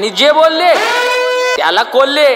आणि जे बोलले त्याला कोल्ले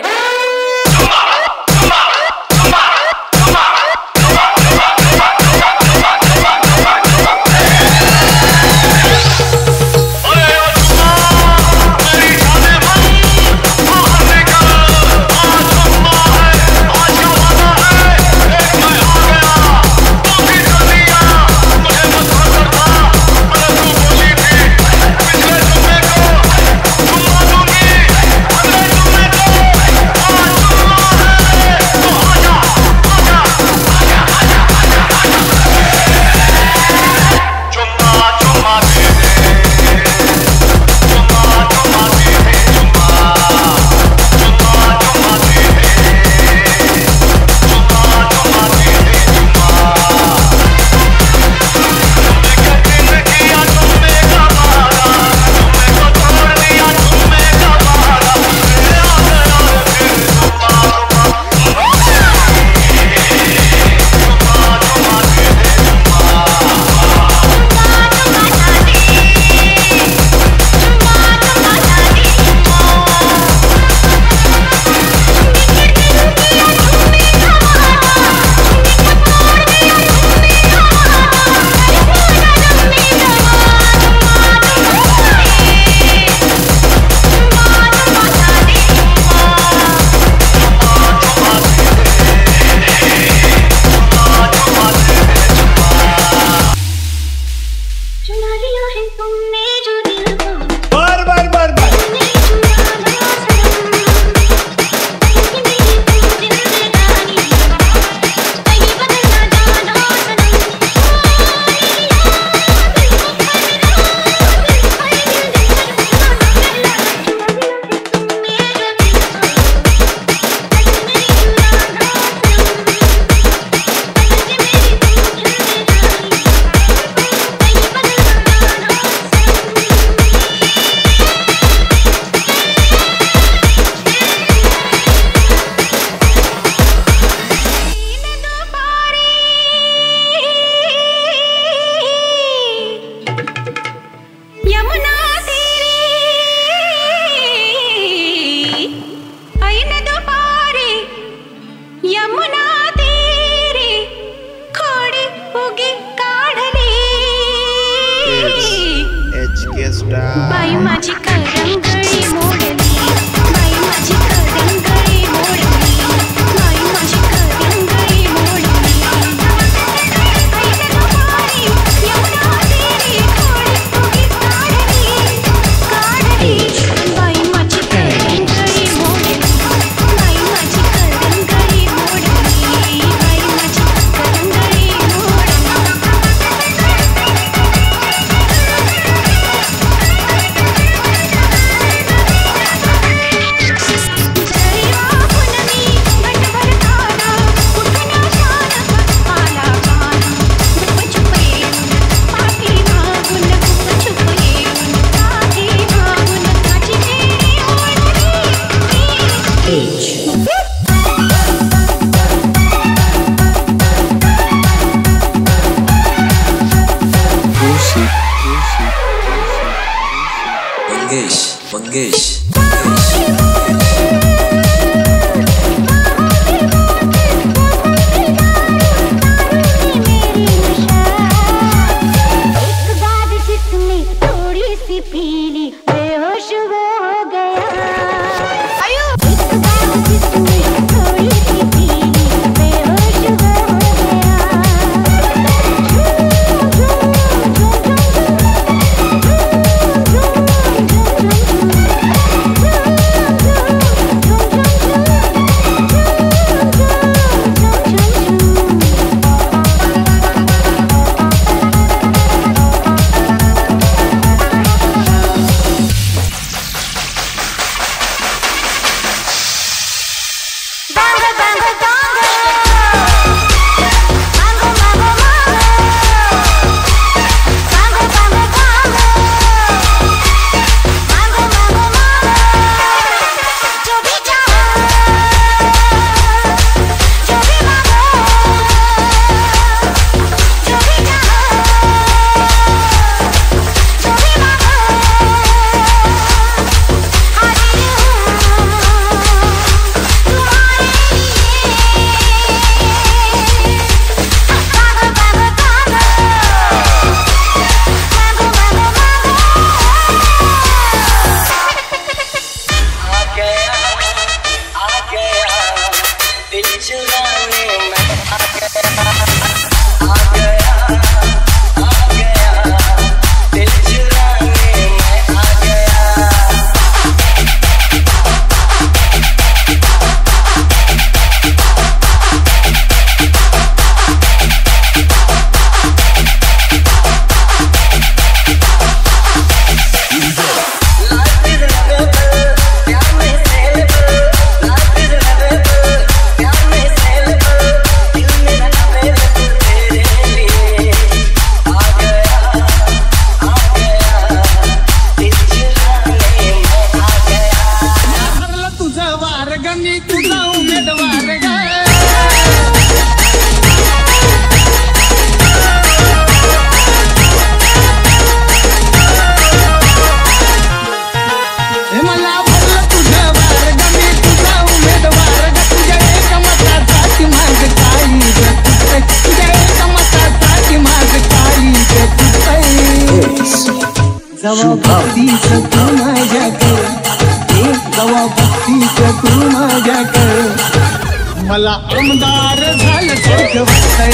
मला आमदार झाल्यासारखं वाटतंय.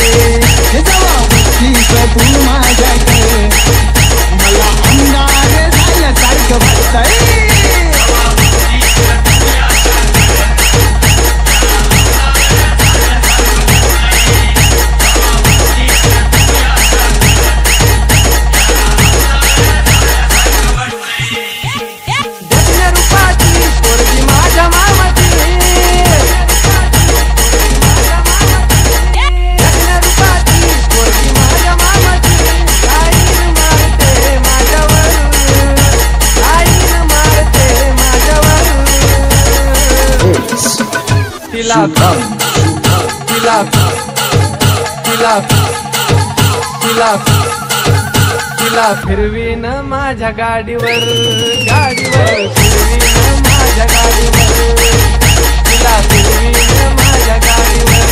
हे तू माझ्याकडे तिला तिला फिरवीन माझ्या गाडीवर गाडीवर. फिरवीन माझ्या गाडीवर. तिला फिरवीन माझ्या गाडीवर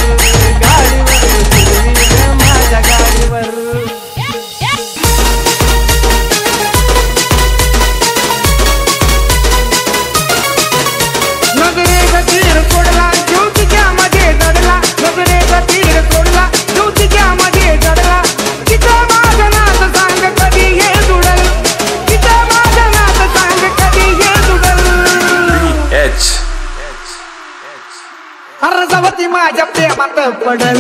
गाडीवर. फिरवीन माझ्या गाडीवर. नगरेचा तीर सोडला अर्जवती माझ्या प्रेमात पडल.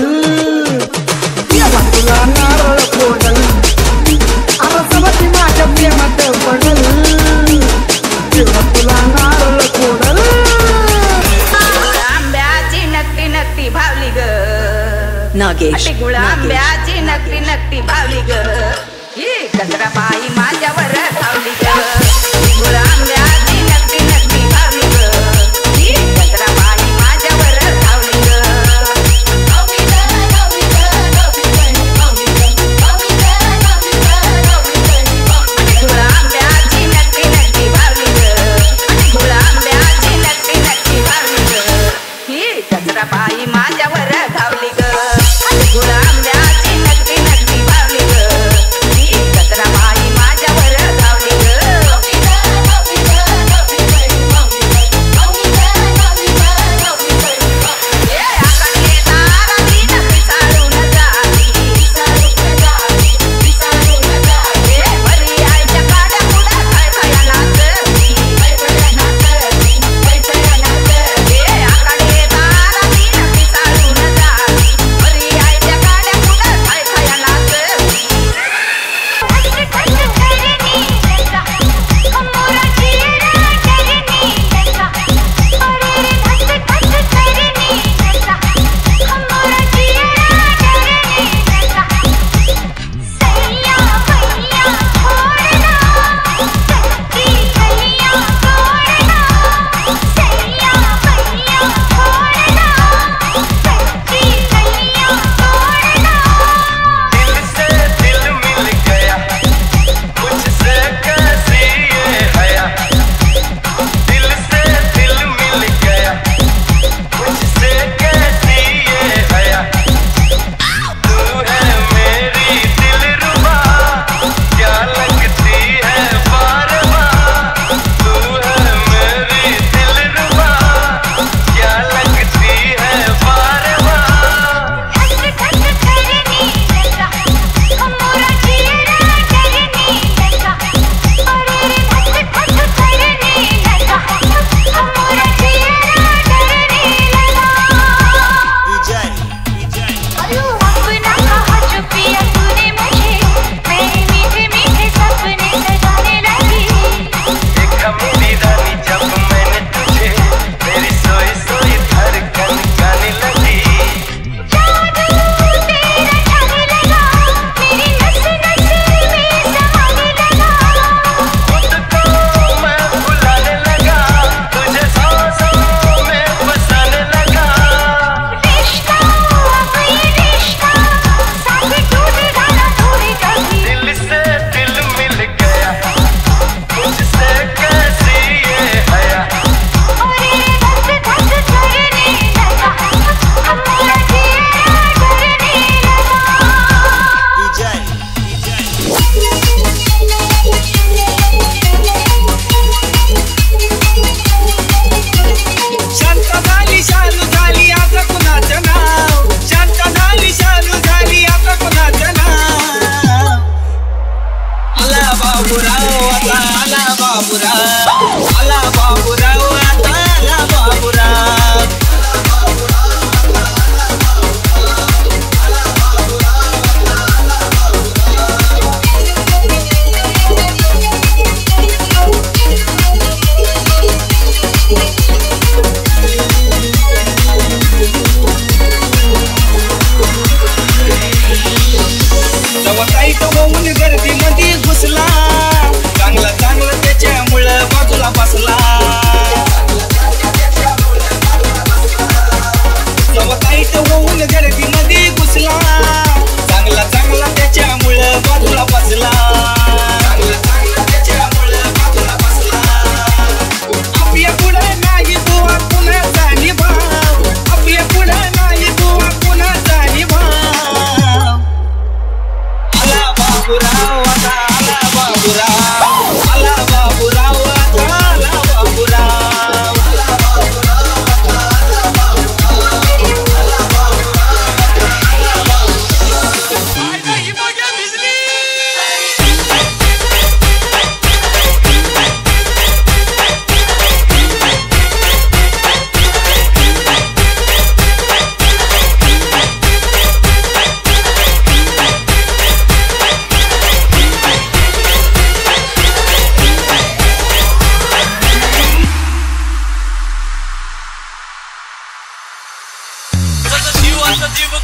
तुला नारळ फोडल. अर्जवती माझ्या प्रेमात पडल. तुला नारळ फोडल. आंब्याची नक्की नक्की भावली ग. नागेश अशी गुळ आंब्याची नक्की नक्की भावली ग. ही गजरा बाई माझ्यावर धावली ग.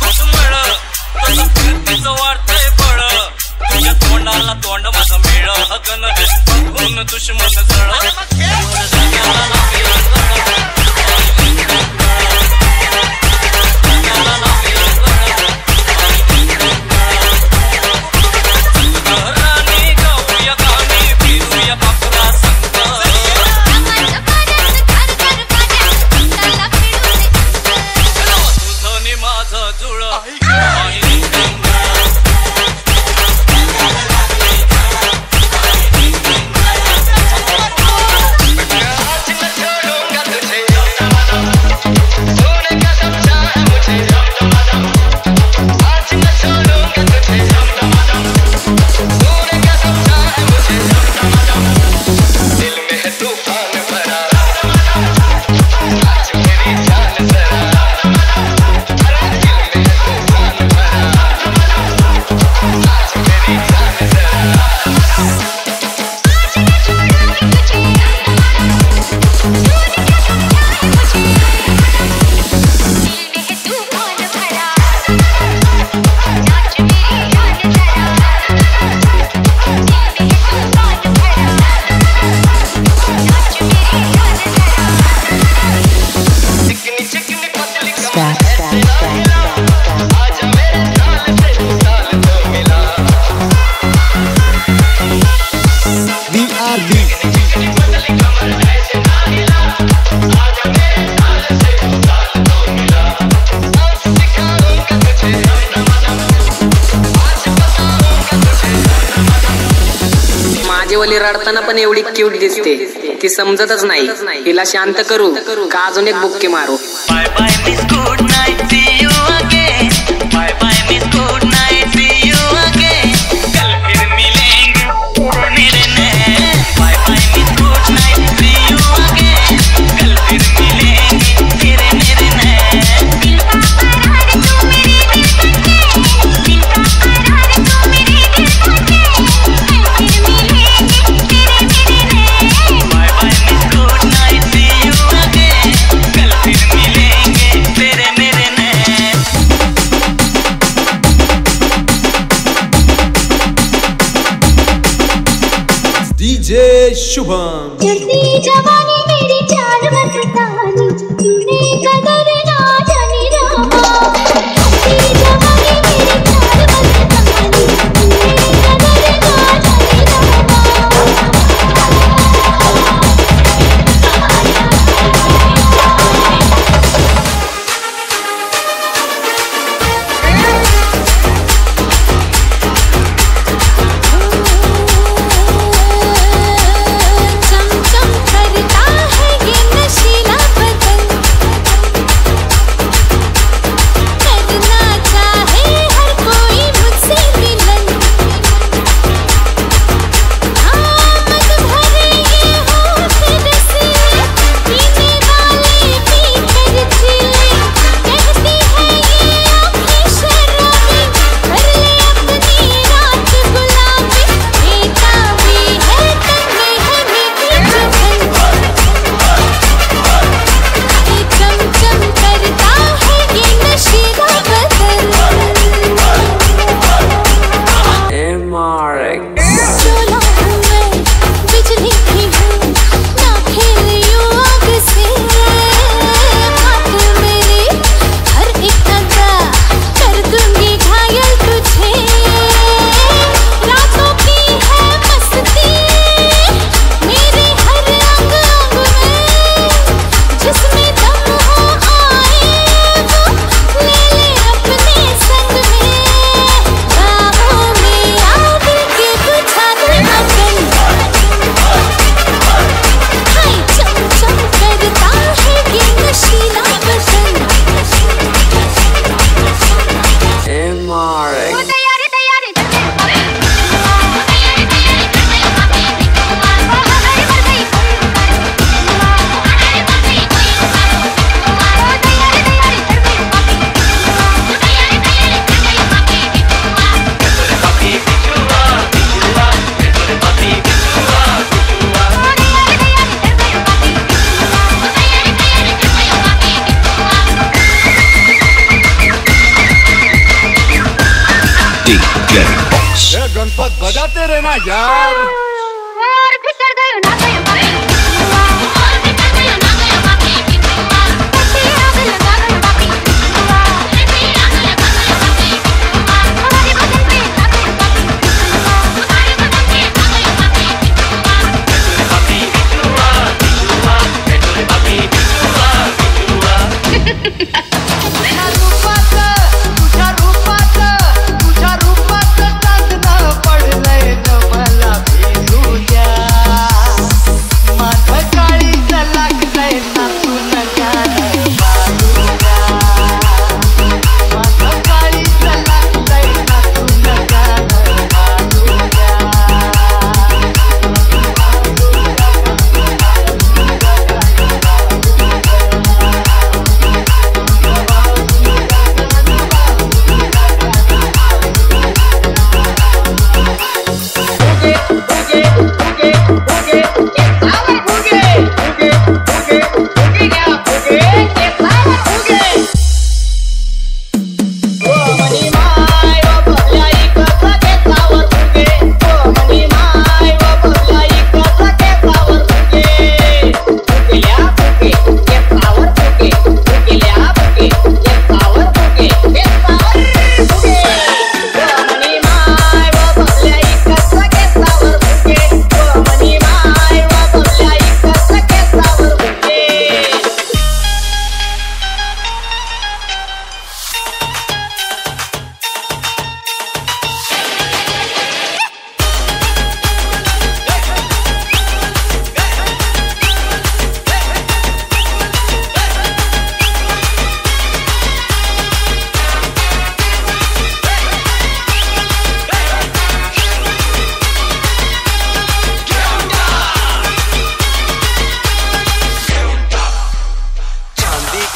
घुसमळ तुझ्या कीर्तीच वाढतंय फळ. तुझ्या तोंडाला तोंड माझं मिळ. अगन बघून जळ. समजतच नाही. हिला शांत करू. का अजून एक बुक्के मारू? Bye bye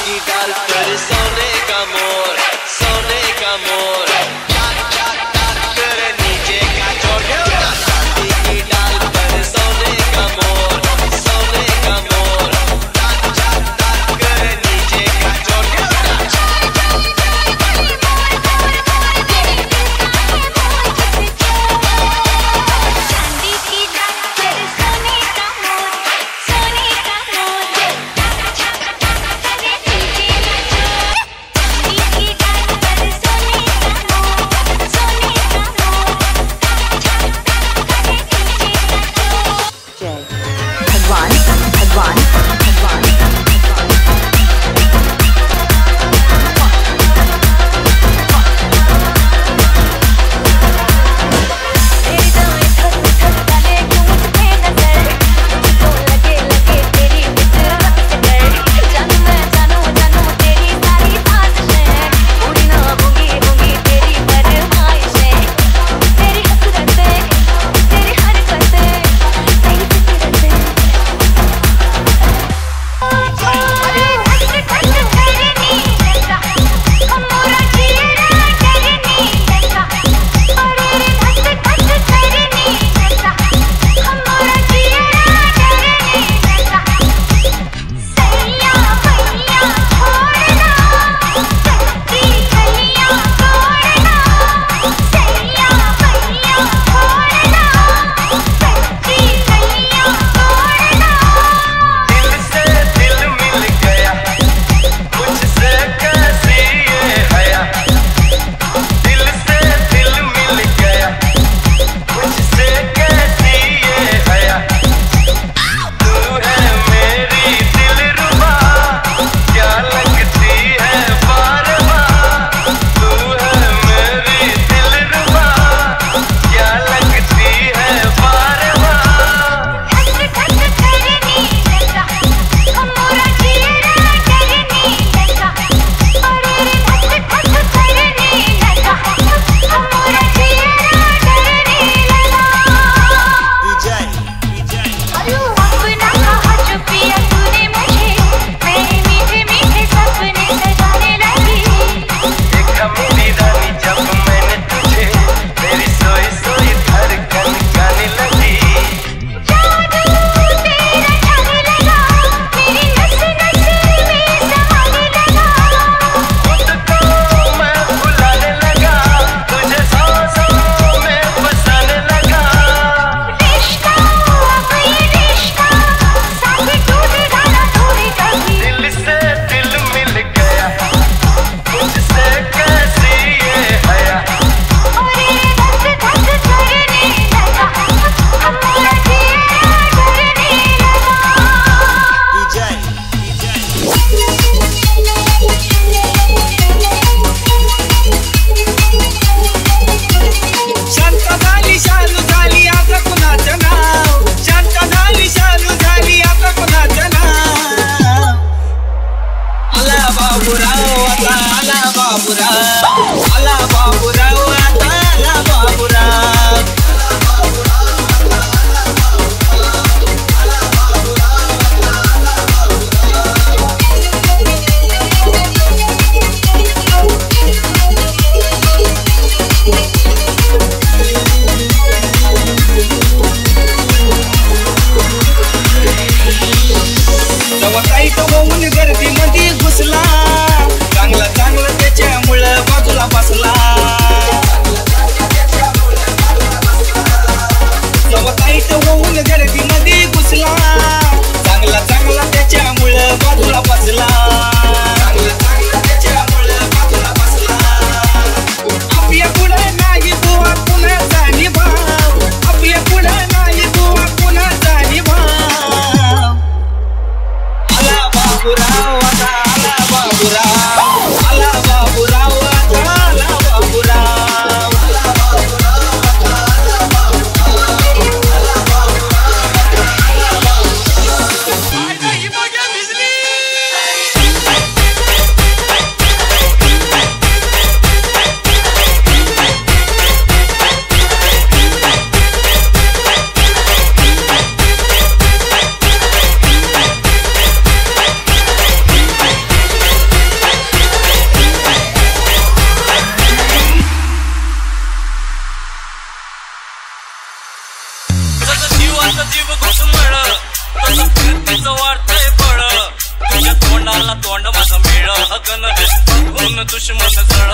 We gotta spread it slowly. तुझं वाढतंय फळ. तुझ्या तोंडाला तोंड माझं मिळ हगन बघून दुश्मन जळ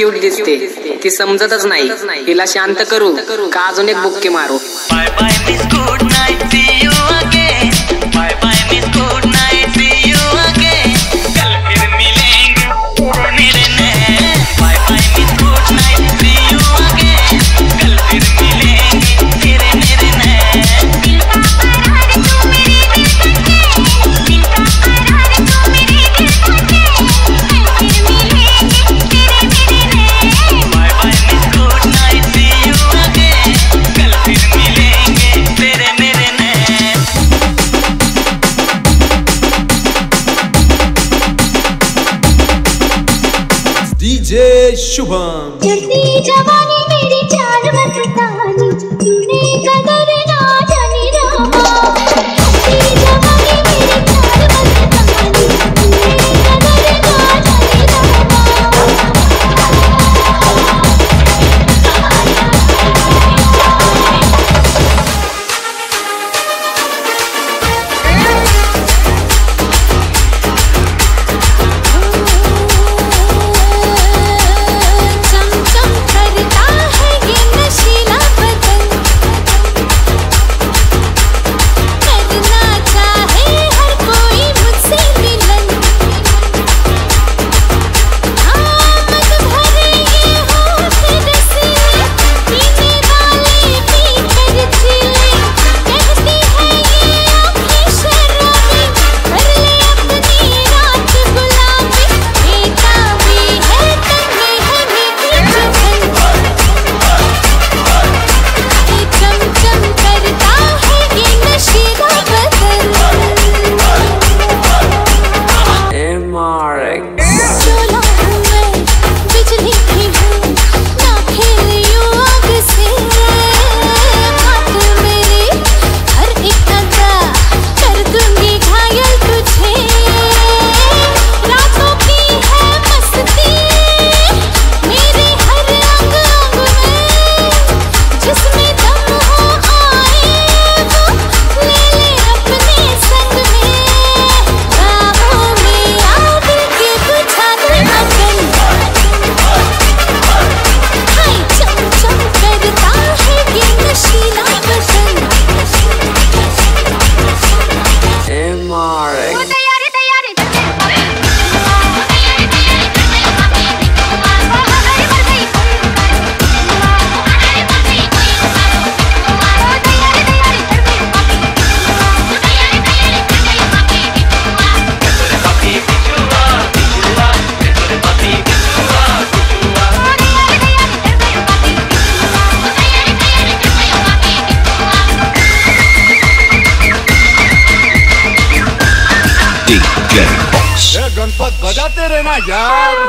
क्यूट दिसते. ती समजतच नाही. तिला शांत करू का अजून एक बुक्के मारू? Bye bye miss good night see you Yeah.